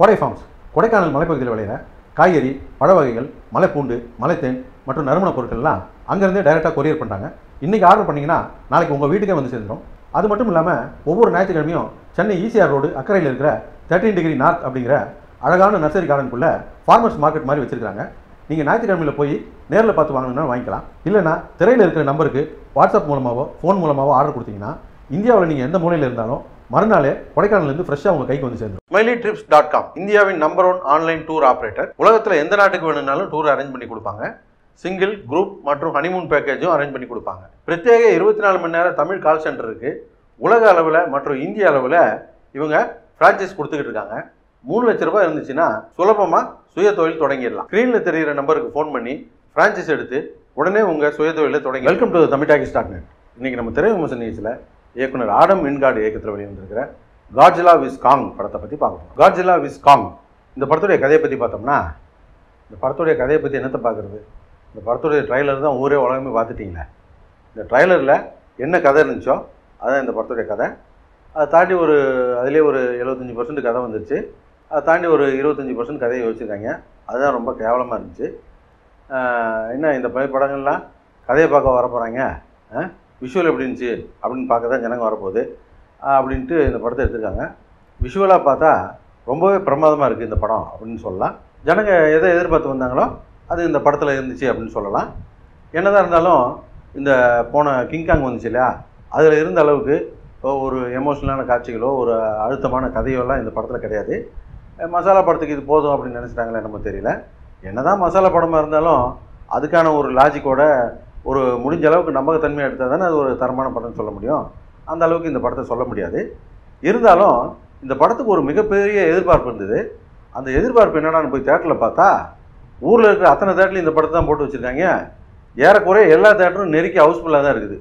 கோடை ஃபார்ம்ஸ் கொடைக்கானல் மலைப்பகுதியில் விளையிற காய்கறி பழ வகைகள் மலைப்பூண்டு மலைத்தேன் மற்றும் நறுமண பொருட்கள்லாம் அங்கேருந்தே டைரெக்டாக கொரியர் பண்ணுறாங்க இன்றைக்கி ஆர்டர் பண்ணிங்கன்னா நாளைக்கு உங்கள் வீட்டுக்கே வந்து சேர்ந்துடும் அது மட்டும் இல்லாமல் ஒவ்வொரு ஞாயிற்றுக்கிழமையும் சென்னை ஈசிஆர் ரோடு அக்கறையில் இருக்கிற தேர்ட்டின் டிகிரி நார்த் அப்படிங்கிற அழகான நர்சரி கார்டனுக்குள்ளே ஃபார்மர்ஸ் மார்க்கெட் மாதிரி வச்சுருக்காங்க நீங்கள் ஞாயிற்றுக்கிழமையில் போய் நேரில் பார்த்து வாங்கணும்னா வாங்கிக்கலாம். இல்லைனா திரையில் இருக்கிற நம்பருக்கு வாட்ஸ்அப் மூலமாகவோ ஃபோன் மூலமாகவோ ஆர்டர் கொடுத்தீங்கன்னா இந்தியாவில் நீங்கள் எந்த மூலையில் இருந்தாலும் மறுநாளே கொடைக்கானல்லேருந்து ஃப்ரெஷ்ஷாக உங்கள் கைக்கு வந்து சேர்ந்துடும் ஸ்மைலி ட்ரிப்ஸ் டாட் காம் இந்தியாவின் number one online tour operator உலகத்தில் எந்த நாட்டுக்கு வேணும்னாலும் டூர் அரேஞ்ச் பண்ணி கொடுப்பாங்க. சிங்கிள் குரூப் மற்றும் ஹனிமூன் பேக்கேஜும் அரேஞ்ச் பண்ணி கொடுப்பாங்க. பிரத்யேக இருபத்தி நாலு மணி நேரம் தமிழ் கால் சென்டர் இருக்குது உலக அளவில் மற்றும் இந்திய அளவில் இவங்க ஃப்ரான்ச்சைஸ் கொடுத்துக்கிட்டு இருக்காங்க. மூணு லட்ச ரூபாய் இருந்துச்சுன்னா சுலபமாக சுய தொழில் தொடங்கிடலாம். ஸ்க்ரீனில் தெரிகிற நம்பருக்கு ஃபோன் பண்ணி ஃப்ரான்ச்சைஸ் எடுத்து உடனே உங்கள் சுய தொழிலை தொடங்கி welcome to Tamil talkie start net இன்றைக்கி நம்ம திரை விமர்சன நிகழ்ச்சியில் இயக்குனர் ஆடம் மின்காடு இயக்கத்தில் வெளிவந்திருக்கிற காட்ஜிலா விஸ் காங் படத்தை பற்றி பார்க்கணும். காட்ஜிலா விஸ் காங் இந்த படத்துடைய கதையை பற்றி பார்த்தோம்னா இந்த படத்துடைய கதையை பற்றி என்னத்தை பார்க்குறது? இந்த படத்துடைய ட்ரைலர் தான் ஊரே உலகமே பார்த்துட்டிங்களே. இந்த ட்ரைலரில் என்ன கதை இருந்துச்சோ அதுதான் இந்த படத்துடைய கதை. அதை தாண்டி ஒரு அதிலே ஒரு எழுபத்தஞ்சி பர்சன்ட் கதை வந்துருச்சு. அதை தாண்டி ஒரு இருபத்தஞ்சி பர்சன்ட் கதையை யோசிச்சிருக்காங்க அதுதான் ரொம்ப கேவலமாக இருந்துச்சு. என்ன இந்த பழைய படங்கள்லாம் கதையை பார்க்க வர போகிறாங்க விஷுவல் எப்படி இருந்துச்சு அப்படின்னு பார்க்க தான் ஜனங்க வரப்போகுது. அப்படின்ட்டு இந்த படத்தை எடுத்திருக்காங்க. விஷுவலாக பார்த்தா ரொம்பவே பிரமாதமாக இருக்குது இந்த படம் அப்படின்னு சொல்லலாம். ஜனங்க எதை எதிர்பார்த்து வந்தாங்களோ அது இந்த படத்தில் இருந்துச்சு அப்படின்னு சொல்லலாம். என்னதான் இருந்தாலும் இந்த போன கிங்காங் வந்துச்சு இல்லையா? அதில் இருந்த அளவுக்கு ஒரு எமோஷனலான காட்சிகளோ ஒரு அழுத்தமான கதையோலாம் இந்த படத்தில் கிடையாது. மசாலா படத்துக்கு இது போதும் அப்படின்னு நினச்சிட்டாங்களே நம்ம தெரியல. என்னதான் மசாலா படமாக இருந்தாலும் அதுக்கான ஒரு லாஜிக்கோட ஒரு முடிஞ்ச அளவுக்கு நம்பகத்தன்மையாக எடுத்தால் தானே அது ஒரு தரமான படம்னு சொல்ல முடியும். அந்த அளவுக்கு இந்த படத்தை சொல்ல முடியாது. இருந்தாலும் இந்த படத்துக்கு ஒரு மிகப்பெரிய எதிர்பார்ப்பு இருந்தது. அந்த எதிர்பார்ப்பு என்னடான்னு போய் தேட்டரில் பார்த்தா ஊரில் இருக்கிற அத்தனை தேட்டரில் இந்த படத்தை தான் போட்டு வச்சுருக்காங்க. ஏறக்குறைய எல்லா தேட்டரும் நெருக்கி ஹவுஸ்ஃபுல்லாக தான் இருக்குது.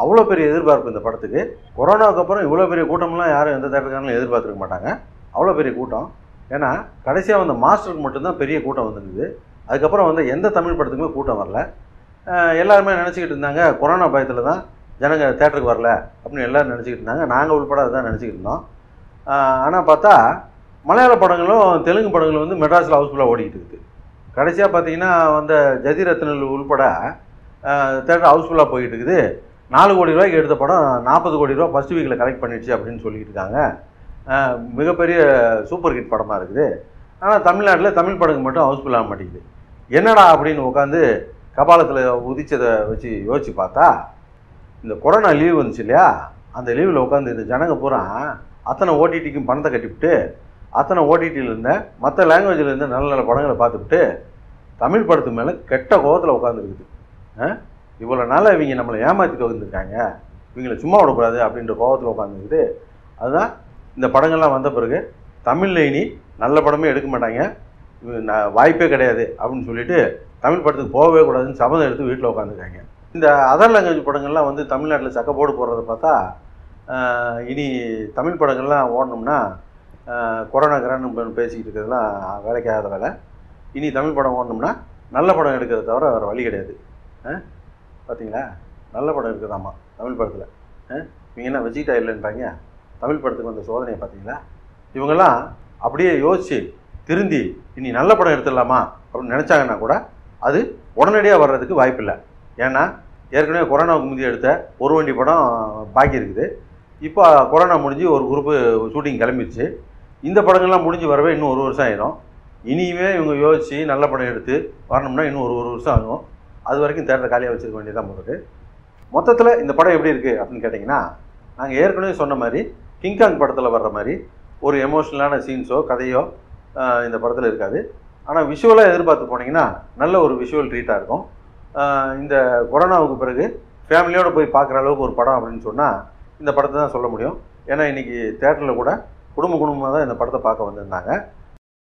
அவ்வளோ பெரிய எதிர்பார்ப்பு இந்த படத்துக்கு. கொரோனாவுக்கு அப்புறம் இவ்வளோ பெரிய கூட்டம்லாம் யாரும் எந்த தேட்டருக்காரங்களும் எதிர்பார்த்துருக்க மாட்டாங்க. அவ்வளோ பெரிய கூட்டம். ஏன்னா கடைசியாக வந்த மாஸ்டருக்கு மட்டும்தான் பெரிய கூட்டம் வந்திருந்தது. அதுக்கப்புறம் வந்து எந்த தமிழ் படத்துக்குமே கூட்டம் வரல. எல்லாருமே நினச்சிக்கிட்டு இருந்தாங்க. கொரோனா பயத்தில் தான் ஜனங்க தேட்டருக்கு வரல அப்படின்னு எல்லோரும் நினச்சிக்கிட்டு இருந்தாங்க. நாங்கள் உள்பட அதுதான் நினச்சிக்கிட்டு இருந்தோம். ஆனால் பார்த்தா மலையாள படங்களும் தெலுங்கு படங்களும் வந்து மெட்ராஸில் ஹவுஸ்ஃபுல்லாக ஓடிக்கிட்டு இருக்குது. கடைசியாக பார்த்தீங்கன்னா வந்த ஜதிரத்னல் உள்பட தேட்டர் ஹவுஸ்ஃபுல்லாக போய்கிட்டு இருக்குது. நாலு கோடி ரூபாய்க்கு எடுத்த படம் நாற்பது கோடி ரூபா ஃபஸ்ட் வீக்கில் கலெக்ட் பண்ணிடுச்சு அப்படின்னு சொல்லிட்டு இருக்காங்க. மிகப்பெரிய சூப்பர் ஹிட் படமாக இருக்குது. ஆனால் தமிழ்நாட்டில் தமிழ் படங்கள் மட்டும் ஹவுஸ்ஃபுல்லாக மாட்டேங்குது. என்னடா அப்படின்னு உட்காந்து கபாலத்தில் உதிச்சதை வச்சு யோசிச்சு பார்த்தா இந்த கொரோனா லீவ் வந்துச்சு இல்லையா? அந்த லீவில் உட்காந்து இந்த ஜனங்க பூரா அத்தனை ஓடிடிக்கும் பணத்தை கட்டிவிட்டு அத்தனை ஓடிடியிலேருந்து மற்ற லாங்குவேஜிலேருந்து நல்ல நல்ல படங்களை பார்த்துக்கிட்டு தமிழ் படத்து மேலே கெட்ட கோபத்தில் உட்காந்துருக்குது இவ்வளோ நாளாக இவங்க நம்மளை ஏமாற்றிட்டு வந்திருக்காங்க. இவங்களை சும்மா விடக்கூடாது அப்படின்ற கோபத்தில் உட்காந்துருக்குது அதுதான் இந்த படங்கள்லாம் வந்த பிறகு தமிழில் இனி நல்ல படமே எடுக்க மாட்டாங்க. இவங்க வாய்ப்பே கிடையாது அப்படின்னு சொல்லிட்டு தமிழ் படத்துக்கு போகவே கூடாதுன்னு சபதம் எடுத்து வீட்டில் உட்காந்துருக்காங்க இந்த அதர் லாங்குவேஜ் படங்கள்லாம் வந்து தமிழ்நாட்டில் சக்கப்போடு போடுறத பார்த்தா இனி தமிழ் படங்கள்லாம் ஓடணும்னா கொரோனா கிரான்னு பேசிக்கிட்டு இருக்கிறதுலாம் வேலைக்காத வேலை. இனி தமிழ் படம் ஓடணும்னா நல்ல படம் எடுக்கிறத தவிர வேறு வழி கிடையாது. ஆ? பார்த்தீங்களா நல்ல படம் இருக்குதாம்மா தமிழ் படத்தில்? இவங்க என்ன வெஜிடா இல்லைன்றாங்க? தமிழ் படத்துக்கு வந்த சோதனையை பார்த்தீங்களா இவங்கெல்லாம் அப்படியே யோசித்து திருந்தி இனி நல்ல படம் எடுத்துடலாமா அப்படின்னு நினச்சாங்கன்னா கூட அது உடனடியாக வர்றதுக்கு வாய்ப்பில்லை. ஏன்னா ஏற்கனவே கொரோனாவுக்கு முந்தி எடுத்த ஒரு வண்டி படம் பாக்கி இருக்குது. இப்போ கொரோனா முடிஞ்சு ஒரு குரூப்பு ஷூட்டிங் கிளம்பிடுச்சு இந்த படங்கள்லாம் முடிஞ்சு வரவே இன்னும் ஒரு வருஷம் ஆயிரும். இனியுமே இவங்க யோசித்து நல்ல படம் எடுத்து வரணும்னா இன்னும் ஒரு ஒரு வருஷம் ஆகும். அது வரைக்கும் தேட்டரை காலியாக வச்சுருக்க வேண்டியதான் போகிறது மொத்தத்தில் இந்த படம் எப்படி இருக்குது அப்படின்னு கேட்டிங்கன்னா நாங்கள் ஏற்கனவே சொன்ன மாதிரி கிங்காங் படத்தில் வர்ற மாதிரி ஒரு எமோஷ்னலான சீன்ஸோ கதையோ இந்த படத்தில் இருக்காது. ஆனால் விஷுவலாக எதிர்பார்த்து போனீங்கன்னா நல்ல ஒரு விஷுவல் ட்ரீட்டாக இருக்கும். இந்த கொரோனாவுக்கு பிறகு ஃபேமிலியோடு போய் பார்க்குற அளவுக்கு ஒரு படம் அப்படின்னு சொன்னால் இந்த படத்தை தான் சொல்ல முடியும். ஏன்னா இன்றைக்கி தேட்டரில் கூட குடும்ப குடும்பமாக தான் இந்த படத்தை பார்க்க வந்திருந்தாங்க.